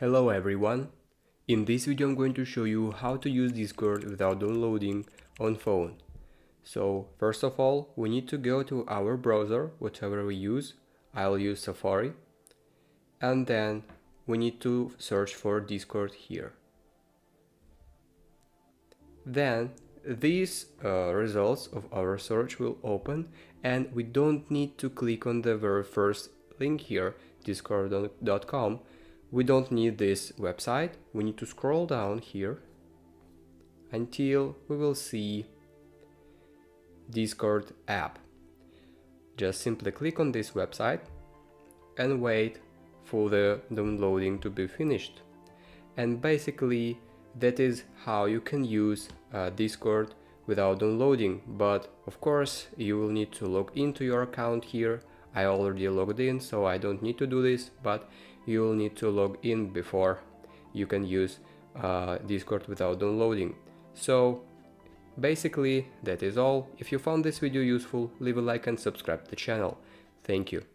Hello everyone! In this video I'm going to show you how to use Discord without downloading on phone. So first of all we need to go to our browser, whatever we use, I'll use Safari, and then we need to search for Discord here. Then these uh, results of our search will open and we don't need to click on the very first link here, discord.com we don't need this website. We need to scroll down here until we will see discord app. Just simply click on this website and wait for the downloading to be finished. And basically that is how you can use uh, discord without downloading. But of course you will need to log into your account here I already logged in so I don't need to do this but you'll need to log in before you can use uh, Discord without downloading. So basically that is all. If you found this video useful, leave a like and subscribe to the channel. Thank you.